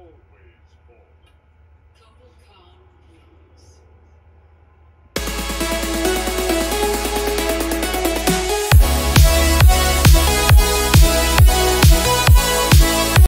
old.